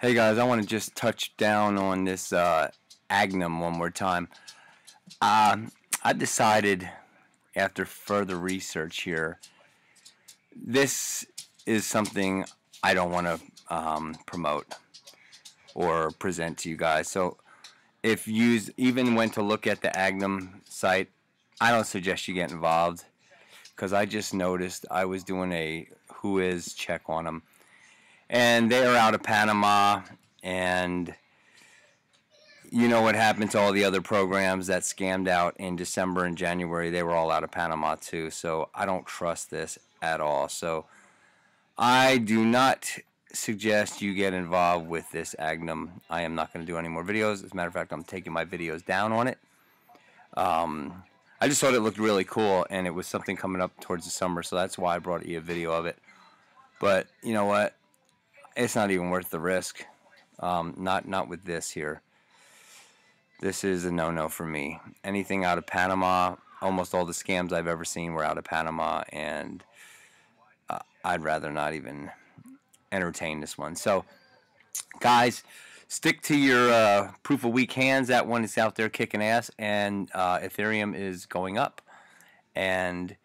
Hey guys, I want to just touch down on this uh, Agnum one more time. Um, I decided after further research here, this is something I don't want to um, promote or present to you guys. So if you even went to look at the Agnum site, I don't suggest you get involved because I just noticed I was doing a WHOIS check on them and they are out of Panama and you know what happened to all the other programs that scammed out in December and January? They were all out of Panama too so I don't trust this at all. So I do not suggest you get involved with this Agnum. I am not going to do any more videos. As a matter of fact I'm taking my videos down on it. Um, I just thought it looked really cool and it was something coming up towards the summer so that's why I brought you a video of it. But you know what it's not even worth the risk. Um, not not with this here. This is a no-no for me. Anything out of Panama, almost all the scams I've ever seen were out of Panama, and uh, I'd rather not even entertain this one. So, guys, stick to your uh, proof of weak hands. That one is out there kicking ass, and uh, Ethereum is going up. And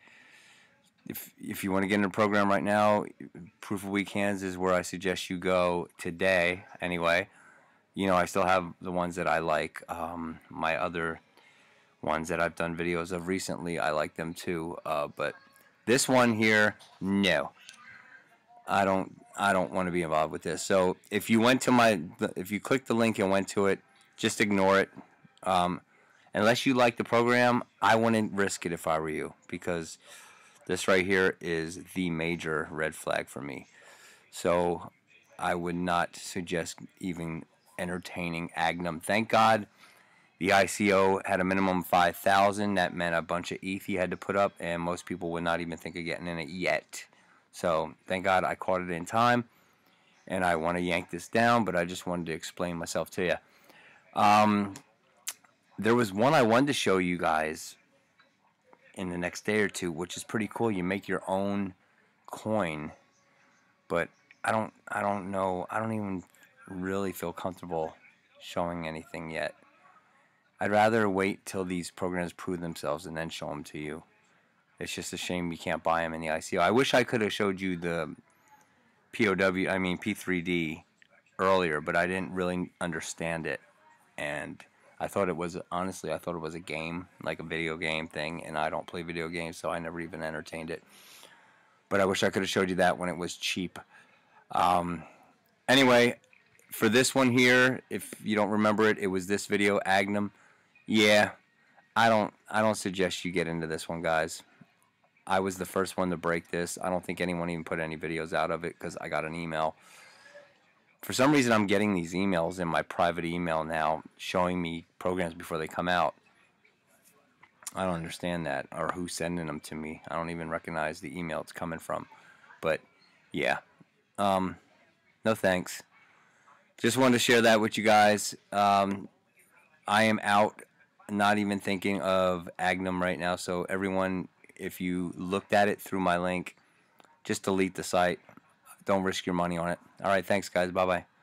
if if you want to get in a program right now, Proof of Weak Hands is where I suggest you go today. Anyway, you know I still have the ones that I like. Um, my other ones that I've done videos of recently, I like them too. Uh, but this one here, no, I don't. I don't want to be involved with this. So if you went to my, if you clicked the link and went to it, just ignore it. Um, unless you like the program, I wouldn't risk it if I were you because this right here is the major red flag for me. So I would not suggest even entertaining Agnum. Thank God the ICO had a minimum 5,000. That meant a bunch of ETH you had to put up, and most people would not even think of getting in it yet. So thank God I caught it in time, and I want to yank this down, but I just wanted to explain myself to you. Um, there was one I wanted to show you guys in the next day or two, which is pretty cool. You make your own coin, but I don't I don't know I don't even really feel comfortable showing anything yet. I'd rather wait till these programs prove themselves and then show them to you. It's just a shame you can't buy them in the ICO. I wish I could have showed you the POW, I mean P3D earlier, but I didn't really understand it. And I thought it was honestly I thought it was a game, like a video game thing, and I don't play video games, so I never even entertained it. But I wish I could have showed you that when it was cheap. Um, anyway, for this one here, if you don't remember it, it was this video, Agnum. Yeah, I don't I don't suggest you get into this one, guys. I was the first one to break this. I don't think anyone even put any videos out of it because I got an email for some reason I'm getting these emails in my private email now showing me programs before they come out. I don't understand that or who's sending them to me. I don't even recognize the email it's coming from. But yeah. Um, no thanks. Just wanted to share that with you guys. Um, I am out not even thinking of Agnum right now. So everyone, if you looked at it through my link, just delete the site don't risk your money on it. All right, thanks, guys. Bye bye.